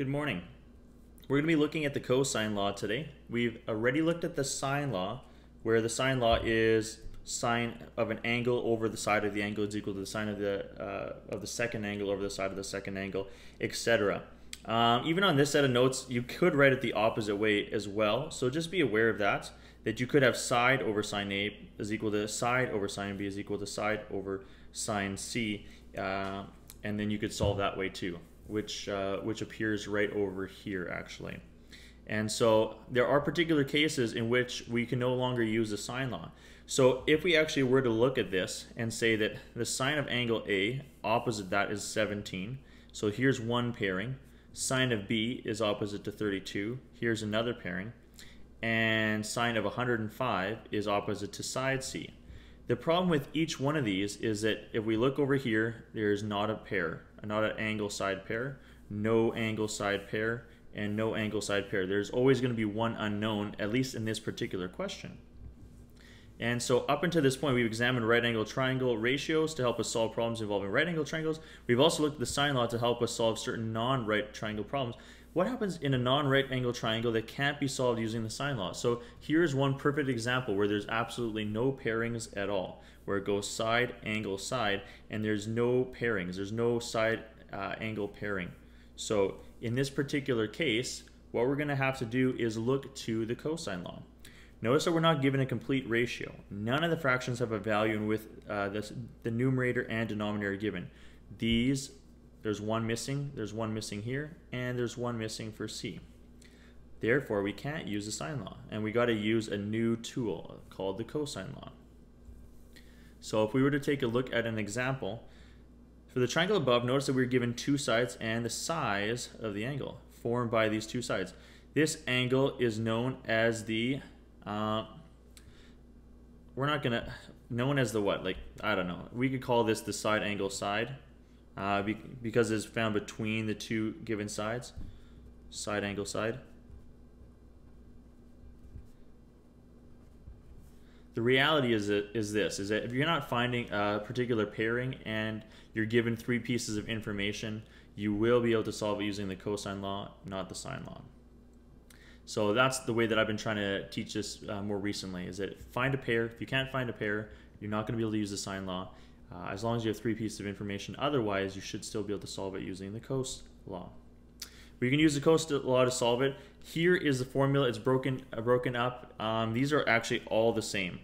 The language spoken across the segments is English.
Good morning. We're going to be looking at the cosine law today. We've already looked at the sine law, where the sine law is sine of an angle over the side of the angle is equal to the sine of the uh, of the second angle over the side of the second angle, etc. Um, even on this set of notes, you could write it the opposite way as well. So just be aware of that, that you could have side over sine A is equal to side over sine B is equal to side over sine C, uh, and then you could solve that way too which, uh, which appears right over here actually. And so there are particular cases in which we can no longer use the sine law. So if we actually were to look at this and say that the sine of angle A opposite that is 17. So here's one pairing. Sine of B is opposite to 32. Here's another pairing. And sine of 105 is opposite to side C. The problem with each one of these is that if we look over here, there's not a pair not an angle side pair, no angle side pair, and no angle side pair. There's always going to be one unknown, at least in this particular question. And so up until this point, we've examined right angle triangle ratios to help us solve problems involving right angle triangles. We've also looked at the sine law to help us solve certain non-right triangle problems. What happens in a non-right angle triangle that can't be solved using the sine law? So here's one perfect example where there's absolutely no pairings at all where it goes side, angle, side, and there's no pairings. There's no side uh, angle pairing. So in this particular case, what we're going to have to do is look to the cosine law. Notice that we're not given a complete ratio. None of the fractions have a value with uh, the numerator and denominator given. These, there's one missing, there's one missing here, and there's one missing for C. Therefore, we can't use the sine law, and we got to use a new tool called the cosine law. So if we were to take a look at an example, for the triangle above, notice that we're given two sides and the size of the angle formed by these two sides. This angle is known as the, uh, we're not going to, known as the what? Like, I don't know. We could call this the side angle side uh, be, because it's found between the two given sides. Side angle side. the reality is that, is this is that if you're not finding a particular pairing and you're given three pieces of information you will be able to solve it using the cosine law not the sine law so that's the way that I've been trying to teach this uh, more recently is that find a pair if you can't find a pair you're not going to be able to use the sine law uh, as long as you have three pieces of information otherwise you should still be able to solve it using the cos law we can use the cosine law to solve it. Here is the formula. It's broken uh, broken up. Um, these are actually all the same.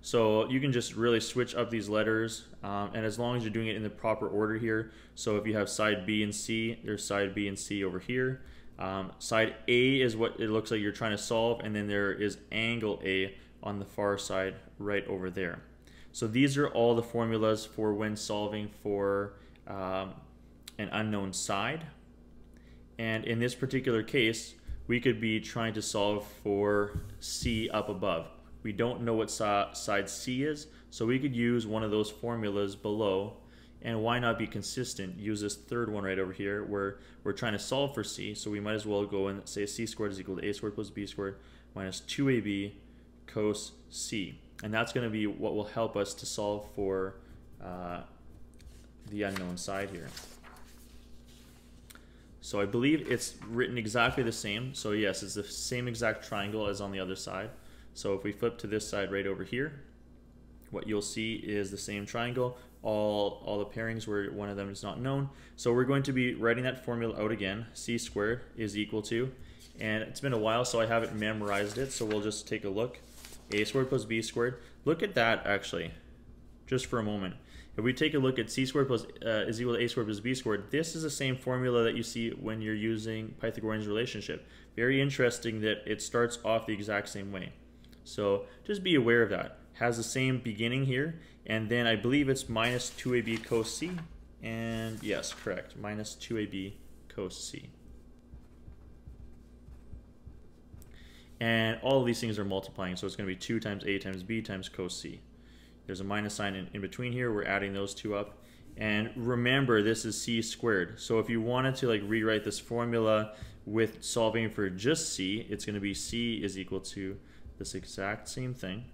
So you can just really switch up these letters, um, and as long as you're doing it in the proper order here. So if you have side B and C, there's side B and C over here. Um, side A is what it looks like you're trying to solve, and then there is angle A on the far side right over there. So these are all the formulas for when solving for um, an unknown side. And in this particular case, we could be trying to solve for C up above. We don't know what side C is, so we could use one of those formulas below. And why not be consistent? Use this third one right over here where we're trying to solve for C, so we might as well go and say C squared is equal to A squared plus B squared minus 2AB cos C. And that's going to be what will help us to solve for uh, the unknown side here. So I believe it's written exactly the same. So yes, it's the same exact triangle as on the other side. So if we flip to this side right over here, what you'll see is the same triangle, all, all the pairings where one of them is not known. So we're going to be writing that formula out again. C squared is equal to, and it's been a while so I haven't memorized it, so we'll just take a look. A squared plus B squared. Look at that actually, just for a moment. If we take a look at c squared plus uh, is equal to a squared plus b squared, this is the same formula that you see when you're using Pythagorean's relationship. Very interesting that it starts off the exact same way. So just be aware of that. Has the same beginning here, and then I believe it's minus 2ab cos c, and yes, correct, minus 2ab cos c. And all of these things are multiplying, so it's going to be 2 times a times b times cos c. There's a minus sign in, in between here. We're adding those two up. And remember, this is c squared. So if you wanted to like rewrite this formula with solving for just c, it's going to be c is equal to this exact same thing.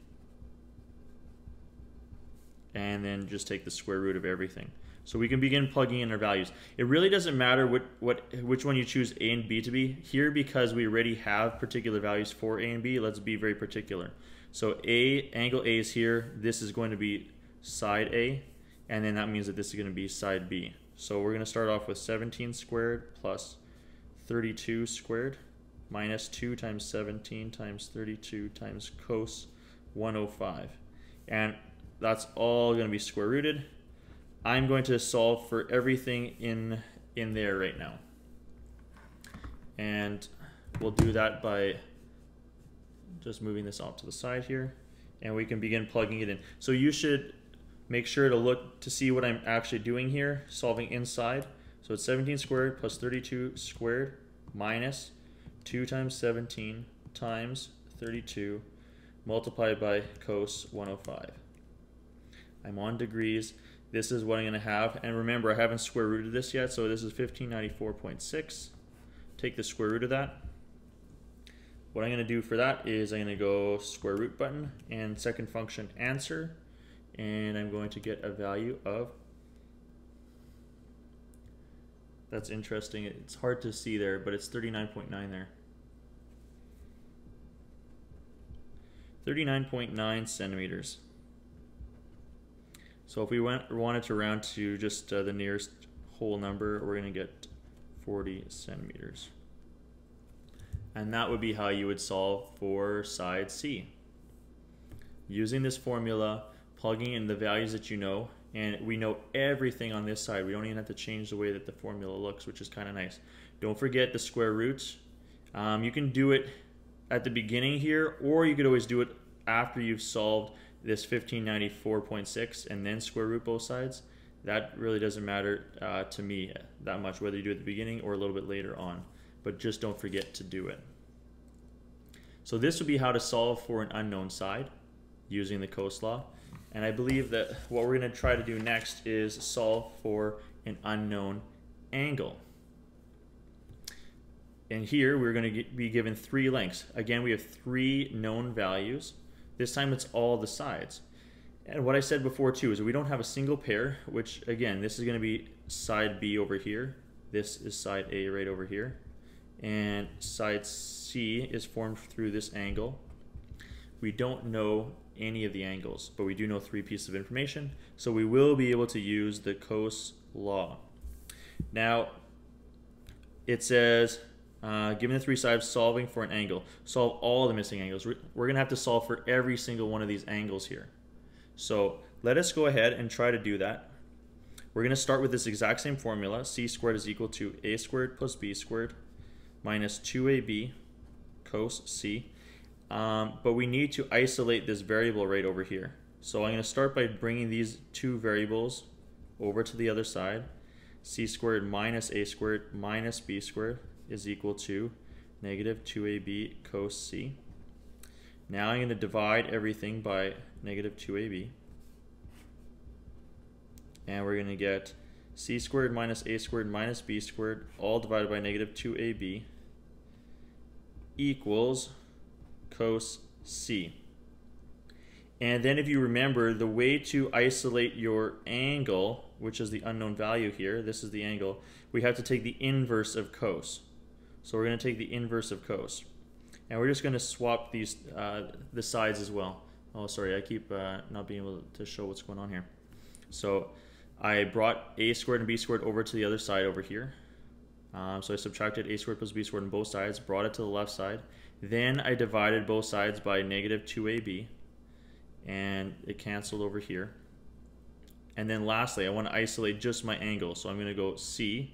And then just take the square root of everything. So we can begin plugging in our values. It really doesn't matter what, what which one you choose A and B to be. Here, because we already have particular values for A and B, let's be very particular. So A, angle A is here. This is going to be side A, and then that means that this is going to be side B. So we're going to start off with 17 squared plus 32 squared minus 2 times 17 times 32 times cos 105. And that's all going to be square rooted. I'm going to solve for everything in, in there right now. And we'll do that by just moving this off to the side here. And we can begin plugging it in. So you should make sure to look to see what I'm actually doing here, solving inside. So it's 17 squared plus 32 squared minus 2 times 17 times 32 multiplied by cos 105. I'm on degrees. This is what I'm going to have. And remember, I haven't square rooted this yet, so this is 1594.6. Take the square root of that. What I'm going to do for that is I'm going to go square root button and second function answer. And I'm going to get a value of, that's interesting. It's hard to see there, but it's 39.9 there. 39.9 centimeters. So if we went wanted to round to just uh, the nearest whole number, we're going to get 40 centimeters. And that would be how you would solve for side C. Using this formula, plugging in the values that you know, and we know everything on this side. We don't even have to change the way that the formula looks, which is kind of nice. Don't forget the square roots. Um, you can do it at the beginning here, or you could always do it after you've solved this 1594.6 and then square root both sides, that really doesn't matter uh, to me that much, whether you do it at the beginning or a little bit later on. But just don't forget to do it. So this would be how to solve for an unknown side using the cos law. And I believe that what we're going to try to do next is solve for an unknown angle. And here we're going to be given three lengths. Again, we have three known values. This time it's all the sides. And what I said before too is we don't have a single pair, which again, this is going to be side B over here. This is side A right over here. And side C is formed through this angle. We don't know any of the angles, but we do know three pieces of information. So we will be able to use the cos law. Now, it says uh, given the three sides, solving for an angle. Solve all the missing angles. We're going to have to solve for every single one of these angles here. So let us go ahead and try to do that. We're going to start with this exact same formula. c squared is equal to a squared plus b squared minus 2ab cos c. Um, but we need to isolate this variable right over here. So I'm going to start by bringing these two variables over to the other side. c squared minus a squared minus b squared is equal to negative 2ab cos c. Now I'm going to divide everything by negative 2ab. And we're going to get c squared minus a squared minus b squared all divided by negative 2ab equals cos c. And then if you remember, the way to isolate your angle, which is the unknown value here, this is the angle, we have to take the inverse of cos. So we're going to take the inverse of cos. And we're just going to swap these uh, the sides as well. Oh, sorry, I keep uh, not being able to show what's going on here. So I brought a squared and b squared over to the other side over here. Um, so I subtracted a squared plus b squared on both sides, brought it to the left side. Then I divided both sides by negative 2ab, and it canceled over here. And then lastly, I want to isolate just my angle. So I'm going to go c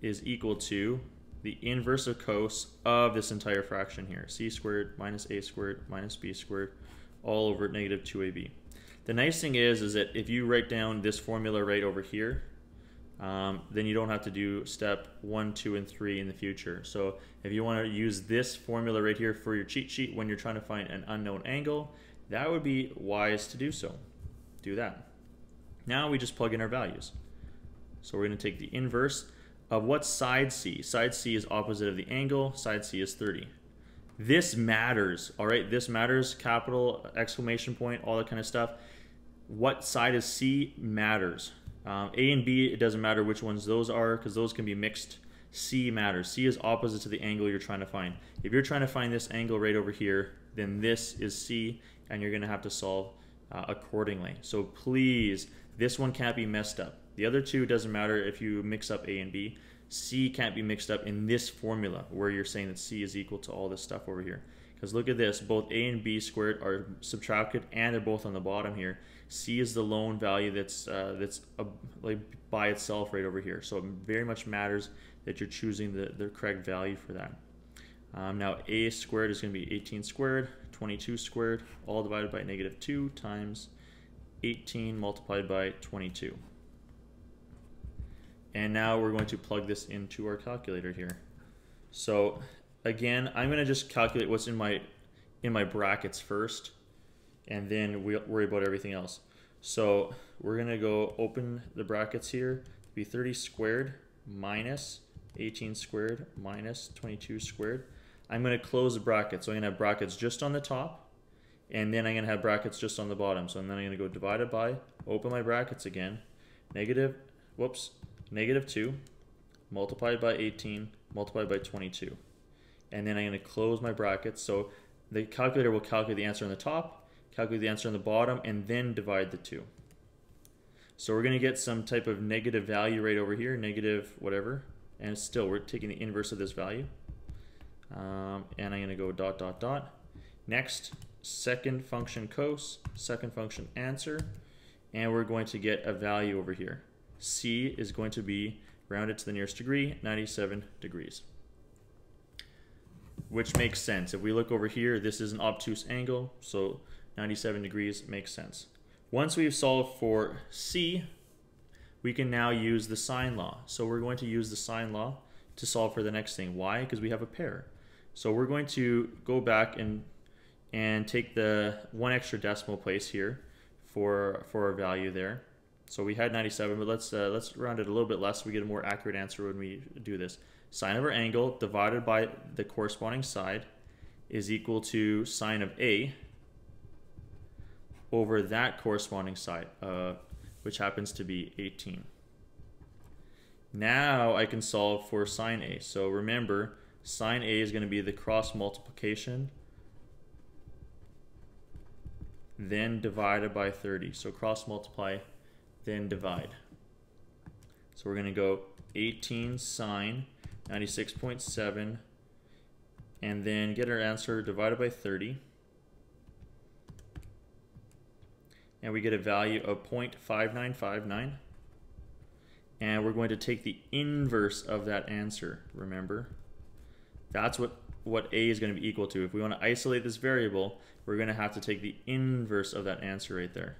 is equal to the inverse of cos of this entire fraction here. c squared minus a squared minus b squared all over negative 2ab. The nice thing is, is that if you write down this formula right over here, um, then you don't have to do step one, two, and three in the future. So if you want to use this formula right here for your cheat sheet when you're trying to find an unknown angle, that would be wise to do so. Do that. Now we just plug in our values. So we're going to take the inverse of what side C? Side C is opposite of the angle, side C is 30. This matters, all right? This matters, capital, exclamation point, all that kind of stuff. What side is C matters. Um, a and B, it doesn't matter which ones those are because those can be mixed. C matters. C is opposite to the angle you're trying to find. If you're trying to find this angle right over here, then this is C, and you're going to have to solve uh, accordingly. So please, this one can't be messed up. The other two doesn't matter if you mix up A and B. C can't be mixed up in this formula where you're saying that C is equal to all this stuff over here. Because look at this, both A and B squared are subtracted and they're both on the bottom here. C is the lone value that's uh, that's like by itself right over here. So it very much matters that you're choosing the, the correct value for that. Um, now A squared is going to be 18 squared, 22 squared, all divided by negative 2 times 18 multiplied by 22. And now we're going to plug this into our calculator here. So again, I'm going to just calculate what's in my in my brackets first, and then we'll worry about everything else. So we're going to go open the brackets here, be 30 squared minus 18 squared minus 22 squared. I'm going to close the bracket. So I'm going to have brackets just on the top, and then I'm going to have brackets just on the bottom. So then I'm going to go divided by, open my brackets again, negative, whoops, negative 2 multiplied by 18 multiplied by 22. And then I'm going to close my brackets. So the calculator will calculate the answer on the top, calculate the answer on the bottom, and then divide the two. So we're going to get some type of negative value right over here, negative whatever. And still, we're taking the inverse of this value. Um, and I'm going to go dot, dot, dot. Next, second function cos, second function answer. And we're going to get a value over here. C is going to be rounded to the nearest degree, 97 degrees. Which makes sense. If we look over here, this is an obtuse angle, so 97 degrees makes sense. Once we've solved for C, we can now use the sine law. So we're going to use the sine law to solve for the next thing. Why? Because we have a pair. So we're going to go back and and take the one extra decimal place here for for our value there. So we had 97, but let's uh, let's round it a little bit less so we get a more accurate answer when we do this. Sine of our angle divided by the corresponding side is equal to sine of A over that corresponding side, uh, which happens to be 18. Now I can solve for sine A. So remember, sine A is going to be the cross multiplication then divided by 30. So cross multiply then divide. So we're going to go 18 sine 96.7 and then get our answer divided by 30 and we get a value of 0.5959 and we're going to take the inverse of that answer remember? That's what what a is going to be equal to. If we want to isolate this variable we're going to have to take the inverse of that answer right there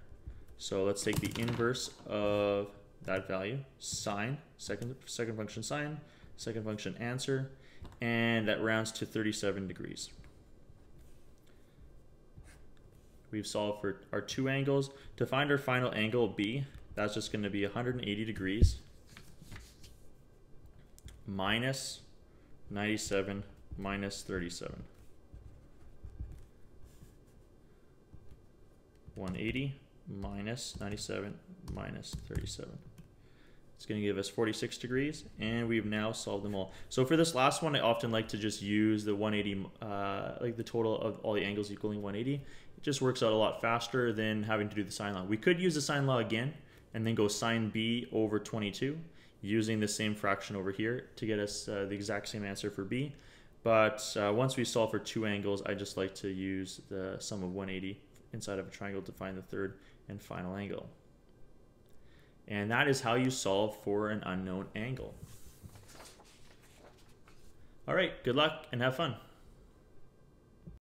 so let's take the inverse of that value, sine, second, second function sine, second function answer, and that rounds to 37 degrees. We've solved for our two angles. To find our final angle B, that's just going to be 180 degrees minus 97 minus 37. 180 minus 97 minus 37. It's going to give us 46 degrees, and we've now solved them all. So for this last one, I often like to just use the 180, uh, like the total of all the angles equaling 180. It just works out a lot faster than having to do the sine law. We could use the sine law again, and then go sine b over 22, using the same fraction over here to get us uh, the exact same answer for b. But uh, once we solve for two angles, I just like to use the sum of 180 inside of a triangle to find the third and final angle. And that is how you solve for an unknown angle. All right, good luck and have fun.